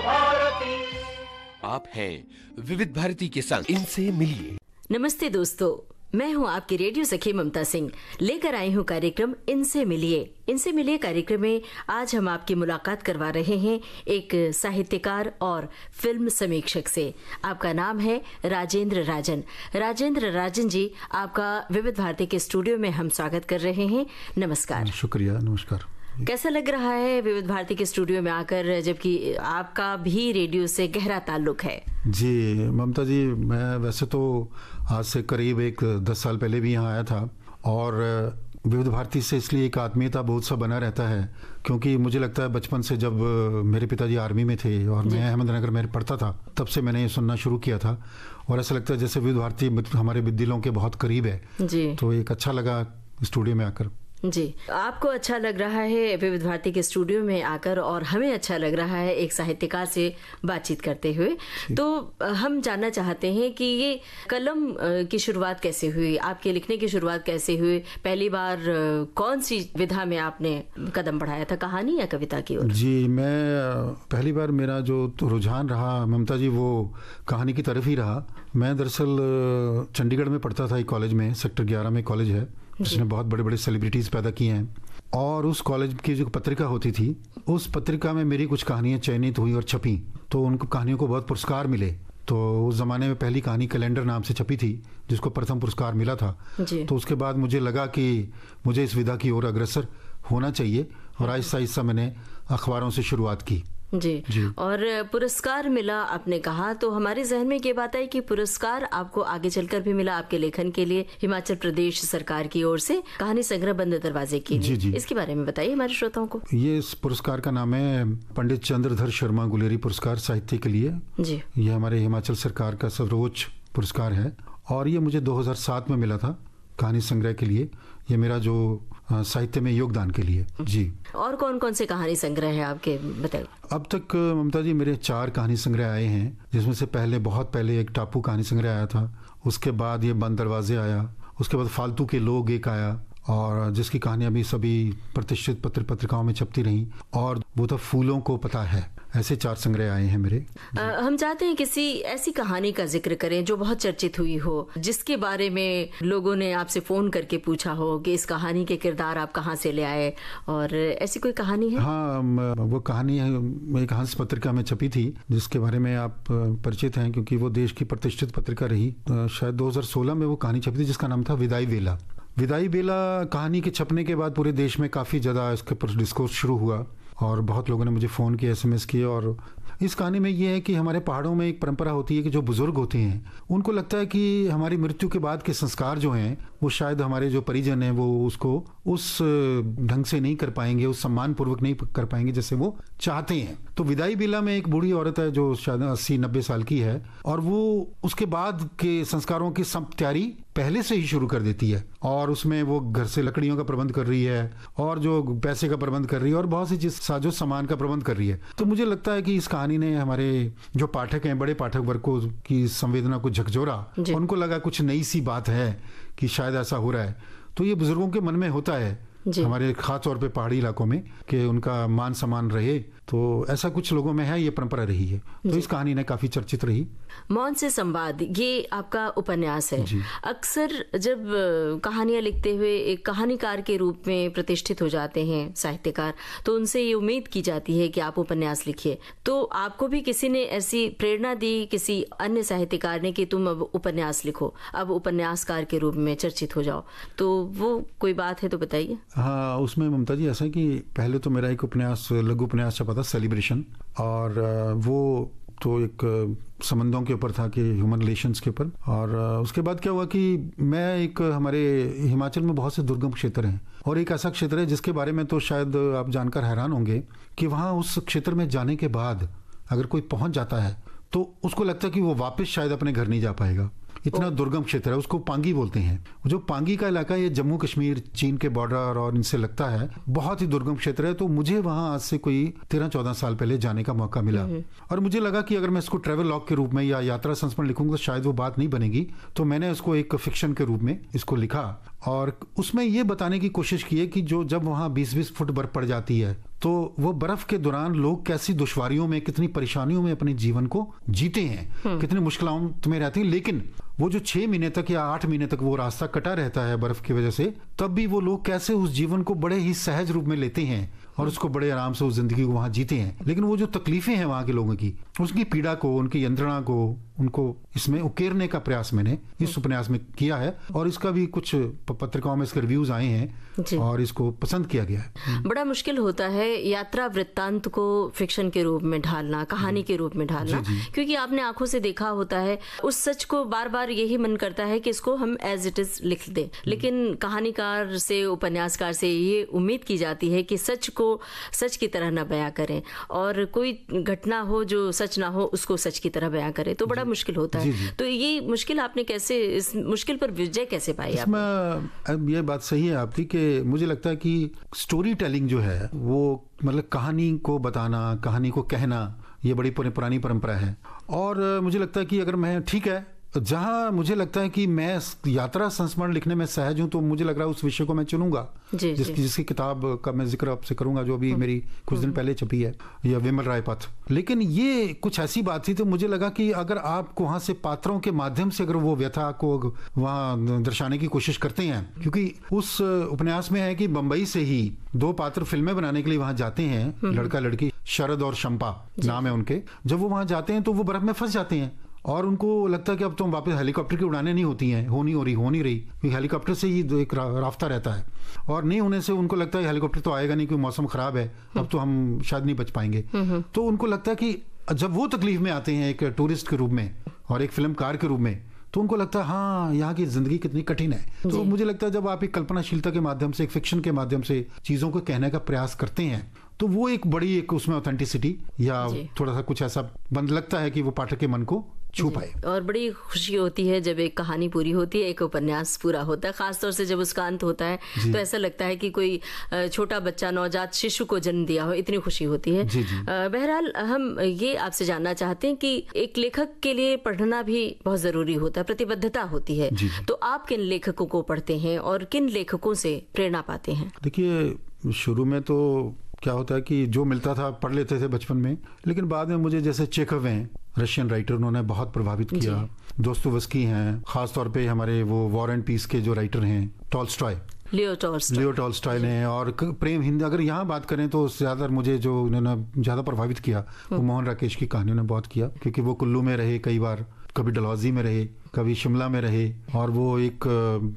भारती आप हैं विविध भारती के संग। इनसे मिलिए। नमस्ते दोस्तों मैं हूँ आपकी रेडियो सखी ममता सिंह। लेकर आई हूँ कार्यक्रम इनसे मिलिए। इनसे मिलिए कार्यक्रम में आज हम आपकी मुलाकात करवा रहे हैं एक साहित्यकार और फ़िल्म समीक्षक से। आपका नाम है राजेंद्र राजन। राजेंद्र राजन जी आपका विविध भारती के स्टूडियो में हम स्वागत कर रहे हैं। नमस्कार। शुक्रिया नमस्कार। कैसा लग रहा है विविध भारती के स्टूडियो में आकर जबकि आपका भी रेडियो से गहरा ताल्लुक है? जी ममता जी मैं वैसे तो आज से करीब एक दस साल पहले भी यहाँ आया था और विविध भारती से इसलिए एक आत्मीयता बहुत सा बना रहता है क्योंकि मुझे लगता है बचपन से जब मेरे पिताजी आर्मी में थे और मैं अहमदनगर में पढ़ता था तब से मैंने ये सुनना शुरू किया था। और ऐसा लगता है जैसे विविध भारती हमारे दिलों के बहुत करीब है। जी। तो एक अच्छा लगा स्टूडियो में आकर। जी। आपको अच्छा लग रहा है विविध भारती के स्टूडियो में आकर और हमें अच्छा लग रहा है एक साहित्यकार से बातचीत करते हुए। तो हम जानना चाहते हैं कि ये कलम की शुरुआत कैसे हुई? आपके लिखने की शुरुआत कैसे हुई? पहली बार कौन सी विधा में आपने कदम बढ़ाया था? कहानी या कविता की ओर? जी मैं पहली बार मेरा जो रुझान रहा ममता जी वो कहानी की तरफ़ ही रहा। मैं दरअसल चंडीगढ़ में पढ़ता था एक कॉलेज में सेक्टर ग्यारह में कॉलेज है। जिसने बहुत बड़े बड़े सेलिब्रिटीज़ पैदा किए हैं। और उस कॉलेज की जो पत्रिका होती थी उस पत्रिका में मेरी कुछ कहानियाँ चयनित हुई और छपी। तो उनको कहानियों को बहुत पुरस्कार मिले। तो उस ज़माने में पहली कहानी कैलेंडर नाम से छपी थी जिसको प्रथम पुरस्कार मिला था। तो उसके बाद मुझे लगा कि मुझे इस विधा की ओर अग्रसर होना चाहिए। और आहिस्ता आहिस्ता मैंने अखबारों से शुरुआत की। जी, जी। और पुरस्कार मिला आपने कहा तो हमारे जहन में ये बात आई कि पुरस्कार आपको आगे चलकर भी मिला आपके लेखन के लिए हिमाचल प्रदेश सरकार की ओर से कहानी संग्रह बंद दरवाजे की जी, जी. इसके बारे में बताइए हमारे श्रोताओं को। ये इस पुरस्कार का नाम है पंडित चंद्रधर शर्मा गुलेरी पुरस्कार साहित्य के लिए। जी। ये हमारे हिमाचल सरकार का सर्वोच्च पुरस्कार है। और ये मुझे 2007 में मिला था। कहानी संग्रह के लिए ये मेरा जो साहित्य में योगदान के लिए। जी। और कौन कौन से कहानी संग्रह है आपके बताइए। अब तक ममता जी मेरे चार कहानी संग्रह आए हैं जिसमें से पहले बहुत पहले एक टापू कहानी संग्रह आया था। उसके बाद ये बंद दरवाजे आया। उसके बाद फालतू के लोग एक आया और जिसकी कहानियाँ भी सभी प्रतिष्ठित पत्र पत्रिकाओं में छपती रही और वो तो फूलों को पता है। ऐसे चार संग्रह आए हैं मेरे। आ, हम चाहते हैं किसी ऐसी कहानी का ज़िक्र करें जो बहुत चर्चित हुई हो जिसके बारे में लोगों ने आपसे फ़ोन करके पूछा हो कि इस कहानी के किरदार आप कहाँ से ले आए और ऐसी कोई कहानी है? हाँ वो कहानी एक हंस पत्रिका में छपी थी जिसके बारे में आप परिचित हैं क्योंकि वो देश की प्रतिष्ठित पत्रिका रही। शायद 2016 में वो कहानी छपी थी जिसका नाम था विदाई वेला विदाई बेला कहानी के छपने के बाद पूरे देश में काफ़ी ज़्यादा इसके ऊपर डिस्कोर्स शुरू हुआ। और बहुत लोगों ने मुझे फ़ोन किया एसएमएस किए और इस कहानी में ये है कि हमारे पहाड़ों में एक परंपरा होती है कि जो बुज़ुर्ग होते हैं, उनको लगता है कि हमारी मृत्यु के बाद के संस्कार जो हैं, वो शायद हमारे जो परिजन हैं, वो उसको उस ढंग से नहीं कर पाएँगे, उस सम्मान पूर्वक नहीं कर पाएँगे जैसे वो चाहते हैं। तो विदाई बिला में एक बूढ़ी औरत है जो शायद अस्सी नब्बे साल की है और वो उसके बाद के संस्कारों की सब तैयारी पहले से ही शुरू कर देती है और उसमें वो घर से लकड़ियों का प्रबंध कर रही है और जो पैसे का प्रबंध कर रही है और बहुत सी चीज़ साजो सामान का प्रबंध कर रही है। तो मुझे लगता है कि इस कहानी ने हमारे जो पाठक हैं बड़े पाठक वर्ग को की संवेदना को झकझोरा। उनको लगा कुछ नई सी बात है कि शायद ऐसा हो रहा है। तो ये बुज़ुर्गों के मन में होता है हमारे खास तौर पे पहाड़ी इलाकों में कि उनका मान सम्मान रहे। तो ऐसा कुछ लोगों में है ये परंपरा रही है। तो इस कहानी ने काफ़ी चर्चित रही। मौन से संवाद ये आपका उपन्यास है। अक्सर जब कहानियाँ लिखते हुए एक कहानीकार के रूप में प्रतिष्ठित हो जाते हैं साहित्यकार तो उनसे ये उम्मीद की जाती है कि आप उपन्यास लिखिए। तो आपको भी किसी ने ऐसी प्रेरणा दी किसी अन्य साहित्यकार ने कि तुम अब उपन्यास लिखो अब उपन्यासकार के रूप में चर्चित हो जाओ? तो वो कोई बात है तो बताइए। हाँ उसमें ममता जी ऐसा कि पहले तो मेरा एक उपन्यास लघु उपन्यास छपा था सेलिब्रेशन और वो तो एक संबंधों के ऊपर था कि ह्यूमन रिलेशंस के ऊपर। और उसके बाद क्या हुआ कि मैं एक, हमारे हिमाचल में बहुत से दुर्गम क्षेत्र हैं और एक ऐसा क्षेत्र है जिसके बारे में तो शायद आप जानकर हैरान होंगे कि वहाँ उस क्षेत्र में जाने के बाद अगर कोई पहुँच जाता है तो उसको लगता है कि वो वापस शायद अपने घर नहीं जा पाएगा। इतना दुर्गम क्षेत्र है उसको पांगी बोलते हैं। जो पांगी का इलाका ये जम्मू कश्मीर चीन के बॉर्डर और इनसे लगता है बहुत ही दुर्गम क्षेत्र है। तो मुझे वहाँ आज से कोई तेरह चौदह साल पहले जाने का मौका मिला। हम्म। और मुझे लगा कि अगर मैं इसको ट्रेवल लॉग के रूप में या यात्रा संस्मरण लिखूँगा तो शायद वो बात नहीं बनेगी। तो मैंने उसको एक फिक्शन के रूप में इसको लिखा। और उसमें ये बताने की कोशिश की है कि जो जब वहाँ 20-20 फुट बर्फ़ पड़ जाती है तो वो बर्फ़ के दौरान लोग कैसी दुश्वारियों में कितनी परेशानियों में अपने जीवन को जीते हैं कितनी मुश्किलों में रहती हैं। लेकिन वो जो छह महीने तक या आठ महीने तक वो रास्ता कटा रहता है बर्फ़ की वजह से तब भी वो लोग कैसे उस जीवन को बड़े ही सहज रूप में लेते हैं और उसको बड़े आराम से उस ज़िंदगी को वहाँ जीते हैं। लेकिन वो जो तकलीफें हैं वहाँ के लोगों की उसकी पीड़ा को उनकी यंत्रणा को उनको इसमें उकेरने का प्रयास मैंने इस उपन्यास में किया है और इसका भी कुछ पत्रिकाओं में इसके रिव्यूज़ आए हैं और इसको पसंद किया गया है। बड़ा मुश्किल होता है यात्रा वृत्तांत को फिक्शन के रूप में ढालना कहानी के रूप में ढालना क्योंकि आपने आँखों से देखा होता है उस सच को बार बार यही मन करता है कि इसको हम एज इट इज़ लिख दें। लेकिन कहानीकार से उपन्यासकार से ये उम्मीद की जाती है कि सच को सच की तरह न बयां करें और कोई घटना हो जो सच ना हो उसको सच की तरह बयां करें। तो बड़ा मुश्किल होता है। तो ये मुश्किल आपने कैसे इस मुश्किल पर विजय कैसे पाई इसमें ये बात सही है आपकी कि मुझे लगता है कि स्टोरी टेलिंग जो है वो मतलब कहानी को बताना कहानी को कहना ये बड़ी पुरानी परंपरा है। और मुझे लगता है कि अगर मैं ठीक है जहाँ मुझे लगता है कि मैं यात्रा संस्मरण लिखने में सहज हूँ तो मुझे लग रहा है उस विषय को मैं चुनूँगा जिसकी जिसकी किताब का मैं ज़िक्र आपसे करूँगा जो अभी हम्म। मेरी कुछ दिन हम्म। पहले छपी है या विमल राय पथ लेकिन ये कुछ ऐसी बात थी तो मुझे लगा कि अगर आप वहाँ से पात्रों के माध्यम से अगर वो व्यथा को वहाँ दर्शाने की कोशिश करते हैं क्योंकि उस उपन्यास में है कि बंबई से ही दो पात्र फ़िल्में बनाने के लिए वहाँ जाते हैं हम्म। लड़का लड़की शरद और शंपा नाम है उनके जब वो वहाँ जाते हैं तो वो बर्फ़ में फंस जाते हैं और उनको लगता है कि अब तो वापस हेलीकॉप्टर की उड़ानें नहीं होती हैं। हो नहीं हो रही हो नहीं रही। क्योंकि हेलीकॉप्टर से ही एक राफ्ता रहता है। और नहीं होने से उनको लगता है हेलीकॉप्टर तो आएगा नहीं क्योंकि मौसम खराब है। अब तो हम शायद नहीं बच पाएँगे। हम्म, हम्म। तो उनको लगता है कि जब वो तकलीफ़ में आते हैं एक टूरिस्ट के रूप में और एक फिल्मकार के रूप में तो उनको लगता है हाँ यहाँ की ज़िंदगी कितनी कठिन है। तो मुझे लगता है जब आप एक कल्पनाशीलता के माध्यम से एक फिक्शन के माध्यम से चीज़ों को कहने का प्रयास करते हैं तो वो एक बड़ी एक उसमें ऑथेंटिसिटी या थोड़ा सा कुछ ऐसा बंद लगता है कि वो पाठक के मन को छू पाए। और बड़ी खुशी होती है जब एक कहानी पूरी होती है एक उपन्यास पूरा होता है खासतौर से जब उसका अंत होता है तो ऐसा लगता है कि कोई छोटा बच्चा नवजात शिशु को जन्म दिया हो इतनी खुशी होती है। बहरहाल हम ये आपसे जानना चाहते हैं कि एक लेखक के लिए पढ़ना भी बहुत ज़रूरी होता है प्रतिबद्धता होती है। तो आप किन लेखकों को पढ़ते हैं और किन लेखकों से प्रेरणा पाते हैं? देखिए शुरू में तो क्या होता है कि जो मिलता था पढ़ लेते थे बचपन में लेकिन बाद में मुझे जैसे चेकव हैं रशियन राइटर उन्होंने बहुत प्रभावित किया। दोस्तोवस्की हैं खास तौर पे हमारे वो वॉर एंड पीस के जो राइटर हैं टॉलस्टॉय लियो टॉलस्टॉय ने और प्रेम हिंद अगर यहाँ बात करें तो ज़्यादा मुझे जो उन्होंने ज़्यादा प्रभावित किया वो हम्म। मोहन राकेश की कहानियों ने बहुत किया क्योंकि वो कुल्लू में रहे कई बार कभी डलहौजी में रहे कभी शिमला में रहे और वो एक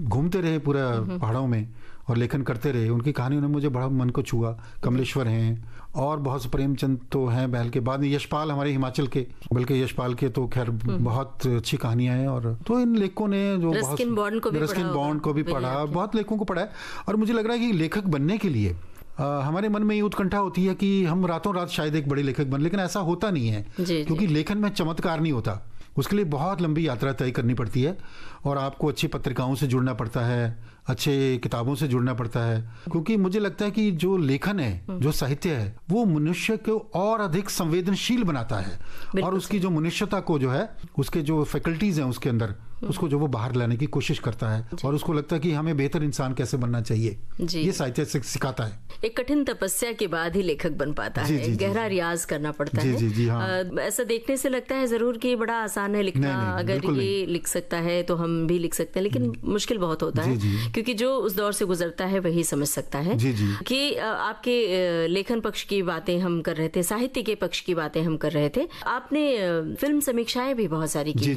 घूमते रहे पूरा हम्म। पहाड़ों में और लेखन करते रहे। उनकी कहानियों ने मुझे बड़ा मन को छुआ। कमलेश्वर हैं और बहुत से प्रेमचंद तो हैं बहल के। बाद में यशपाल हमारे हिमाचल के। बल्कि यशपाल के तो खैर हम्म। बहुत अच्छी कहानियाँ हैं और तो इन लेखकों ने जो रस्किन बॉन्ड को भी रस्किन बॉन्ड को भी पढ़ा बहुत लेखकों को पढ़ा है। और मुझे लग रहा है कि लेखक बनने के लिए आ, हमारे मन में ये उत्कंठा होती है कि हम रातों रात शायद एक बड़े लेखक बन लेकिन ऐसा होता नहीं है। क्योंकि लेखन में चमत्कार नहीं होता। उसके लिए बहुत लंबी यात्रा तय करनी पड़ती है और आपको अच्छी पत्रिकाओं से जुड़ना पड़ता है अच्छे किताबों से जुड़ना पड़ता है। क्योंकि मुझे लगता है कि जो लेखन है जो साहित्य है वो मनुष्य को और अधिक संवेदनशील बनाता है। और उसकी जो मनुष्यता को जो है उसके जो फैकल्टीज हैं उसके अंदर उसको जो वो बाहर लाने की कोशिश करता है और उसको लगता है कि हमें बेहतर इंसान कैसे बनना चाहिए। ये साहित्य सिखाता है। एक कठिन तपस्या के बाद ही लेखक बन पाता है। गहरा रियाज करना पड़ता है। जी, जी, हाँ। ऐसा देखने से लगता है ज़रूर कि बड़ा आसान है लिखना। अगर ये लिख सकता है तो हम भी लिख सकते हैं लेकिन हम्म। मुश्किल बहुत होता है। क्योंकि जो उस दौर से गुजरता है वही समझ सकता है कि आपके लेखन पक्ष की बातें हम कर रहे थे साहित्य के पक्ष की बातें हम कर रहे थे। आपने फ़िल्म समीक्षाएँ भी बहुत सारी की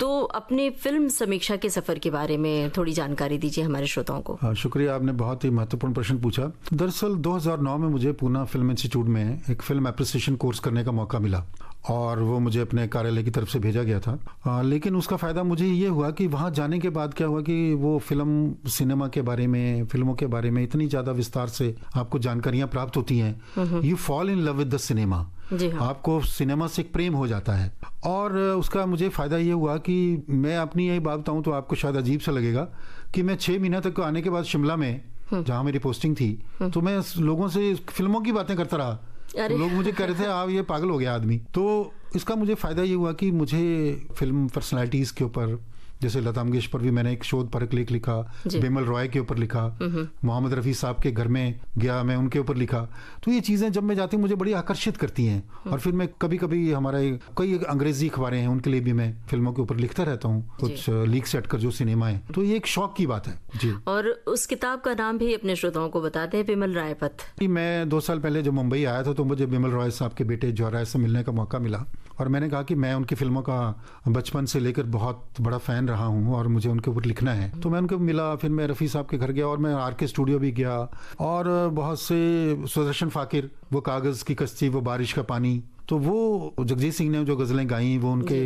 तो अपने फ़िल्म समीक्षा के सफ़र के बारे में थोड़ी जानकारी दीजिए हमारे श्रोताओं को। हाँ, शुक्रिया आपने बहुत ही महत्वपूर्ण प्रश्न पूछा। दरअसल 2009 में मुझे पूना फ़िल्म इंस्टीट्यूट में एक फ़िल्म अप्रिसिएशन कोर्स करने का मौका मिला। और वो मुझे अपने कार्यालय की तरफ़ से भेजा गया था आ, लेकिन उसका फ़ायदा मुझे ये हुआ कि वहाँ जाने के बाद क्या हुआ कि वो फ़िल्म सिनेमा के बारे में फ़िल्मों के बारे में इतनी ज़्यादा विस्तार से आपको जानकारियाँ प्राप्त होती हैं you fall in love with the cinema हाँ। आपको सिनेमा से एक प्रेम हो जाता है और उसका मुझे फ़ायदा ये हुआ कि मैं अपनी यही बात बताऊँ तो आपको शायद अजीब सा लगेगा कि मैं छः महीने तक आने के बाद शिमला में हम्म। जहाँ मेरी पोस्टिंग थी हम्म। तो मैं लोगों से फ़िल्मों की बातें करता रहा लोग मुझे कह रहे थे, आप ये पागल हो गया आदमी। तो इसका मुझे फ़ायदा ये हुआ कि मुझे फ़िल्म पर्सनैलिटीज के ऊपर जैसे लता मंगेशकर भी मैंने एक शोध परक लेख लिखा जी। बिमल रॉय के ऊपर लिखा मोहम्मद रफ़ी साहब के घर में गया मैं उनके ऊपर लिखा। तो ये चीज़ें जब मैं जाती हूँ मुझे बड़ी आकर्षित करती हैं। और फिर मैं कभी कभी हमारे कई अंग्रेज़ी अखबारें हैं उनके लिए भी मैं फ़िल्मों के ऊपर लिखता रहता हूँ कुछ लीक सेट कर जो सिनेमा है। तो ये एक शौक की बात है। जी। और उस किताब का नाम भी अपने श्रोताओं को बताते हैं विमल रायपथ। कि मैं दो साल पहले जब मुंबई आया था तो मुझे बिमल रॉय साहब के बेटे जौराय से मिलने का मौका मिला। और मैंने कहा कि मैं उनकी फ़िल्मों का बचपन से लेकर बहुत बड़ा फ़ैन रहा हूँ और मुझे उनके ऊपर लिखना है। तो मैं उनको मिला फिर मैं रफ़ी साहब के घर गया और मैं आर के स्टूडियो भी गया और बहुत से सुदर्शन फाकिर वो कागज़ की कश्ती वो बारिश का पानी तो वो जगजीत सिंह ने जो गज़लें गाई वो उनके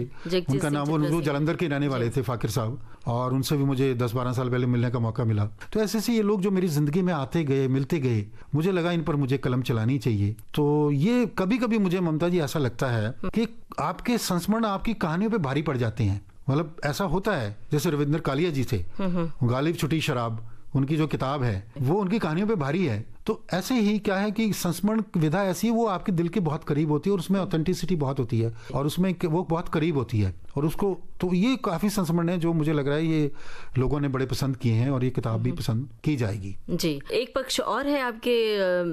उनका नाम वो वो जलंधर के रहने वाले थे फाकिर साहब और उनसे भी मुझे 10-12 साल पहले मिलने का मौका मिला। तो ऐसे ऐसे ये लोग जो मेरी ज़िंदगी में आते गए मिलते गए मुझे लगा इन पर मुझे कलम चलानी चाहिए। तो ये कभी कभी मुझे ममता जी ऐसा लगता है कि आपके संस्मरण आपकी कहानियों पे भारी पड़ जाते हैं। मतलब ऐसा होता है जैसे रविंद्र कालिया जी थे गालिब छुटी शराब उनकी जो किताब है वो उनकी कहानियों पे भारी है। तो ऐसे ही क्या है कि संस्मरण विधा ऐसी है वो आपके दिल के बहुत करीब होती है और उसमें ऑथेंटिसिटी बहुत होती है और उसमें वो बहुत करीब होती है। और उसको तो ये काफ़ी संस्मरण है जो मुझे लग रहा है ये लोगों ने बड़े पसंद किए हैं और ये किताब भी पसंद की जाएगी। जी एक पक्ष और है आपके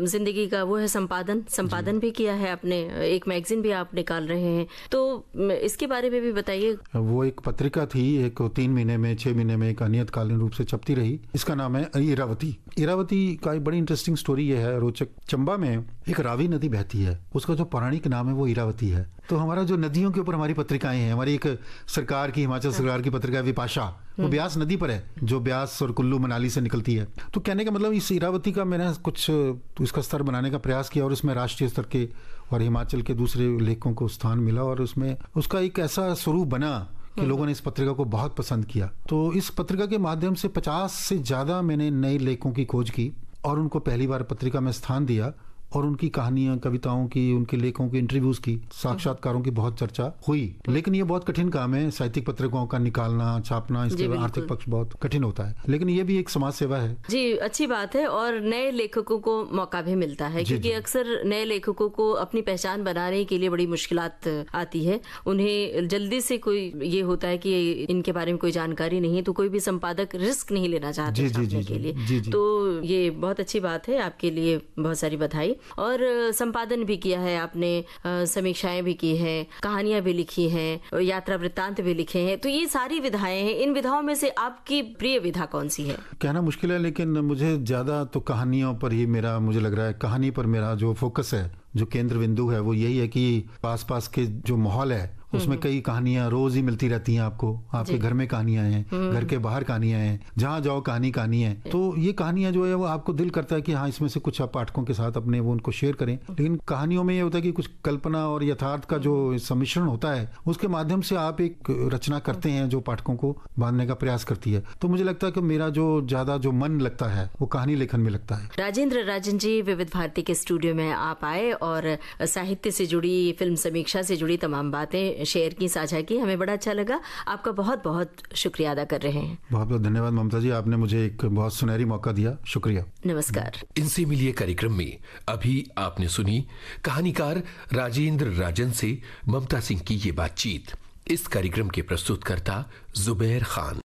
ज़िंदगी का वो है संपादन। संपादन भी किया है आपने एक मैगजीन भी आप निकाल रहे हैं। तो इसके बारे में भी बताइए। वो एक पत्रिका थी एक तीन महीने में छह महीने में एक अनियतकालीन रूप से छपती रही। इसका नाम है इरावती। इरावती का एक बड़ी इंटरेस्टिंग स्टोरी ये है। रोचक चंबा में एक रावी नदी बहती है। उसका जो पौराणिक नाम है वो इरावती है। तो हमारा जो नदियों के ऊपर हमारी पत्रिकाएँ हैं हमारी एक सरकार की हिमाचल सरकार की पत्रिका विपाशा। वो ब्यास नदी पर है जो ब्यास और कुल्लू मनाली से निकलती है। तो कहने का मतलब इस इरावती का मैंने कुछ इसका स्तर बनाने का प्रयास किया और उसमें राष्ट्रीय स्तर के और हिमाचल के दूसरे लेखकों को स्थान मिला और उसमें उसका एक ऐसा स्वरूप बना कि लोगों ने इस पत्रिका को बहुत पसंद किया। तो इस पत्रिका के माध्यम से 50 से ज़्यादा मैंने नए लेखों की खोज की और उनको पहली बार पत्रिका में स्थान दिया। और उनकी कहानियाँ कविताओं की उनके लेखों की इंटरव्यूज़ की साक्षात्कारों की बहुत चर्चा हुई। लेकिन ये बहुत कठिन काम है। साहित्यिक पत्रिकाओं का निकालना छापना इसके आर्थिक पक्ष बहुत कठिन होता है। लेकिन ये भी एक समाज सेवा है। जी अच्छी बात है और नए लेखकों को मौका भी मिलता है क्योंकि अक्सर नए लेखकों को अपनी पहचान बनाने के लिए बड़ी मुश्किल आती है। उन्हें जल्दी से कोई ये होता है कि इनके बारे में कोई जानकारी नहीं है तो कोई भी संपादक रिस्क नहीं लेना चाहते के लिए। तो ये बहुत अच्छी बात है। आपके लिए बहुत सारी बधाई। और संपादन भी किया है आपने समीक्षाएँ भी की है, कहानियाँ भी लिखी है, यात्रा वृत्तांत भी लिखे हैं। तो ये सारी विधाएँ हैं। इन विधाओं में से आपकी प्रिय विधा कौन सी है? कहना मुश्किल है, लेकिन मुझे ज़्यादा तो कहानियों पर ही मेरा, मुझे लग रहा है, कहानी पर मेरा जो फोकस है, जो केंद्र बिंदु है, वो यही है कि आस पास के जो माहौल है उसमें कई कहानियाँ रोज ही मिलती रहती हैं आपको। आपके घर में कहानियाँ हैं घर के बाहर कहानियाँ हैं जहाँ जाओ कहानी कहानी है। तो ये कहानियाँ जो है वो आपको दिल करता है कि हाँ इसमें से कुछ आप पाठकों के साथ अपने वो उनको शेयर करें। लेकिन कहानियों में ये होता है कि कुछ कल्पना और यथार्थ का जो सम्मिश्रण होता है उसके माध्यम से आप एक रचना करते हैं जो पाठकों को बांधने का प्रयास करती है। तो मुझे लगता है कि मेरा जो ज़्यादा जो मन लगता है वो कहानी लेखन में लगता है। राजेंद्र राजन जी विविध भारती के स्टूडियो में आप आए और साहित्य से जुड़ी फ़िल्म समीक्षा से जुड़ी तमाम बातें शेयर की साझा की हमें बड़ा अच्छा लगा। आपका बहुत बहुत शुक्रिया अदा कर रहे हैं। बहुत बहुत धन्यवाद ममता जी आपने मुझे एक बहुत सुनहरी मौका दिया। शुक्रिया। नमस्कार। इनसे मिलिए कार्यक्रम में अभी आपने सुनी कहानीकार राजेंद्र राजन से ममता सिंह की ये बातचीत। इस कार्यक्रम के प्रस्तुतकर्ता जुबैर खान।